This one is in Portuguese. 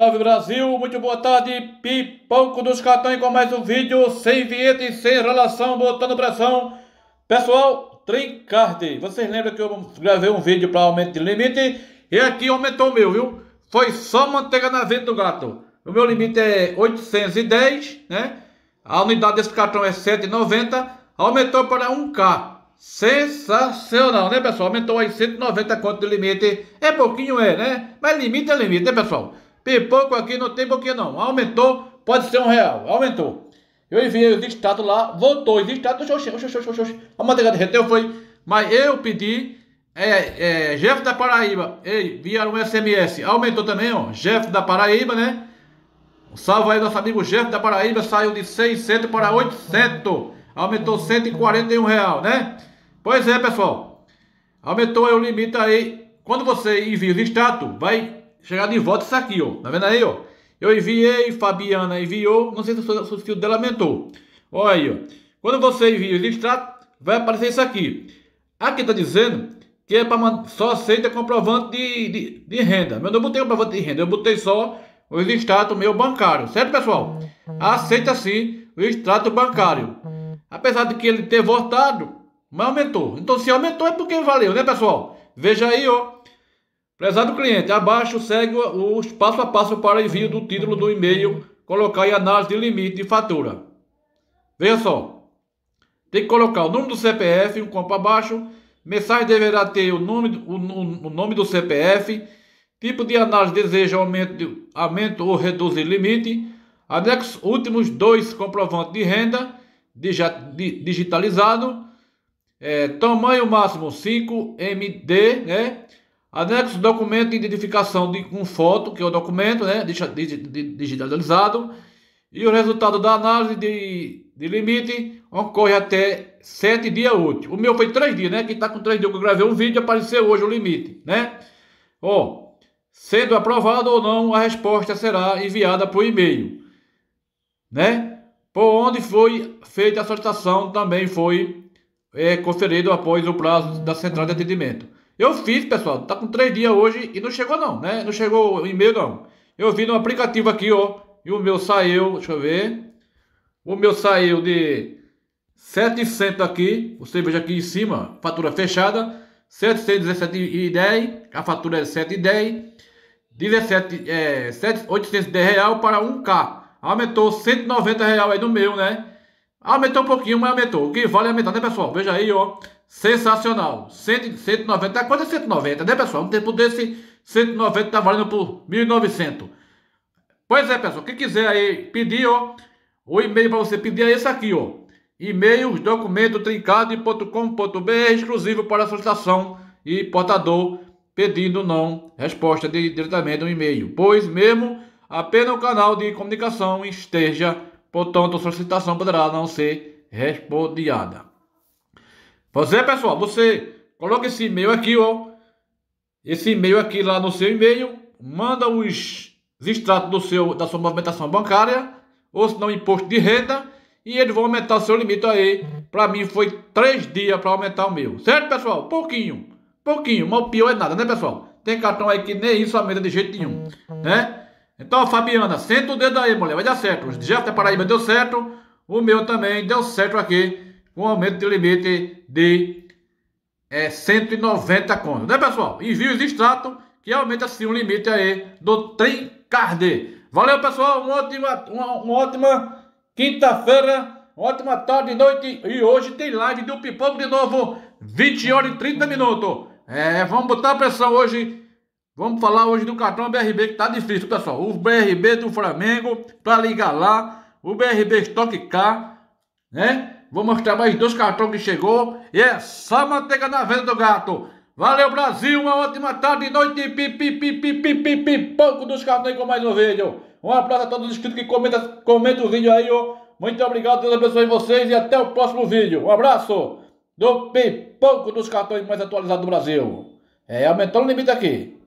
Salve Brasil, muito boa tarde, pipoco dos cartões com mais um vídeo, sem vinheta e sem relação, botando pressão. Pessoal, Trincard, vocês lembram que eu gravei um vídeo para aumento de limite e aqui aumentou o meu, viu? Foi só manteiga na venda do gato. O meu limite é 810, né? A unidade desse cartão é 7,90, aumentou para 1K. Sensacional, né, pessoal? Aumentou aí 190 conto de limite. É pouquinho, é, né? Mas limite é limite, né, pessoal? Pipoco aqui não tem pouquinho, não. Aumentou, pode ser um real. Aumentou. Eu enviei os status lá, voltou. Os oxe, oxe, oxe, oxe, oxe. A manteiga derreteu, foi. Mas eu pedi. É, é, Jeff da Paraíba, ei, vieram um SMS. Aumentou também, ó. Jeff da Paraíba, né? Um salve aí, nosso amigo Jeff da Paraíba. Saiu de 600 para 800. Aumentou 141 real, né? Pois é, pessoal. Aumentou o limite aí. Quando você envia o status, vai chegar de volta isso aqui, ó. Tá vendo aí, ó? Eu enviei, Fabiana enviou. Não sei se o fio dela aumentou. Olha aí, ó. Quando você envia o extrato, vai aparecer isso aqui. Aqui tá dizendo que é para só aceita comprovante de, de, de, renda. Eu não botei comprovante de renda, eu botei só o extrato meu bancário. Certo, pessoal? Aceita sim o extrato bancário. Apesar de que ele ter voltado, mas aumentou. Então se aumentou é porque valeu, né, pessoal? Veja aí, ó. Prezado cliente, abaixo segue os passo a passo para envio do título do e-mail, colocar aí análise de limite de fatura. Veja só. Tem que colocar o número do CPF, um campo abaixo. Mensagem deverá ter o nome, o, o nome do CPF. Tipo de análise deseja aumento, aumento ou reduzir limite. Anexo últimos dois comprovantes de renda digitalizado. É, tamanho máximo 5 MD, né? Anexo documento de identificação de, com foto, que é o documento né, digitalizado. E o resultado da análise de, de limite ocorre até 7 dias úteis. O meu foi 3 dias, né? Quem está com 3 dias que eu gravei um vídeo, apareceu hoje o limite, né? Ó, sendo aprovado ou não, a resposta será enviada por e-mail, né? Por onde foi feita a solicitação também foi é, conferido após o prazo da central de atendimento. Eu fiz, pessoal, tá com três dias hoje e não chegou não, né? Não chegou o e-mail não. Eu vi no aplicativo aqui, ó, e o meu saiu, deixa eu ver. O meu saiu de 700 aqui, você veja aqui em cima, fatura fechada, 717,10, a fatura é 7,10, 17, é, 7, 810 real para 1K. Aumentou 190 real aí no meu, né? Aumentou um pouquinho, mas aumentou. O que vale aumentar, né, pessoal? Veja aí, ó. Sensacional. 190, quase 190, né, pessoal? Um tempo desse, 190 tá valendo por 1.900. Pois é, pessoal. Quem quiser aí pedir, ó, o e-mail para você pedir é esse aqui, ó. E-mail documento trincado.com.br exclusivo para solicitação e portador pedindo não resposta de, diretamente no e-mail. Pois mesmo apenas o canal de comunicação esteja, portanto, a solicitação poderá não ser respondida. Pois é, pessoal, você coloca esse e-mail aqui, ó. Esse e-mail aqui lá no seu e-mail, manda os, os extratos do seu, da sua movimentação bancária, ou se não imposto de renda, e eles vão aumentar o seu limite aí. Para mim foi três dias para aumentar o meu. Certo, pessoal? Pouquinho. Pouquinho, mas o pior é nada, né, pessoal? Tem cartão aí que nem isso aumenta de jeito nenhum, né? Então, Fabiana, senta o dedo aí, mulher, vai dar certo. O Jeff da Paraíba deu certo, o meu também deu certo aqui com aumento de limite de é, 190 contos. Né, pessoal? Envie os extratos que aumenta sim o limite aí do Trincard. Valeu, pessoal. Uma ótima, uma, uma ótima quinta-feira, ótima tarde e noite. E hoje tem live do Pipoco de novo, 20 horas e 30 minutos. É, vamos botar a pressão hoje. Vamos falar hoje do cartão BRB que tá difícil, pessoal. O BRB do Flamengo, para ligar lá. O BRB Stock K, né? Vou mostrar mais dois cartões que chegou. E é só manteiga na venda do gato. Valeu, Brasil. Uma ótima tarde e noite. Pi, pouco dos cartões com mais um vídeo. Um abraço a todos os inscritos que comentam comenta o vídeo aí, ó. Muito obrigado, Deus abençoe vocês e até o próximo vídeo. Um abraço do Pipoco dos cartões mais atualizados do Brasil. É, aumentando o limite aqui.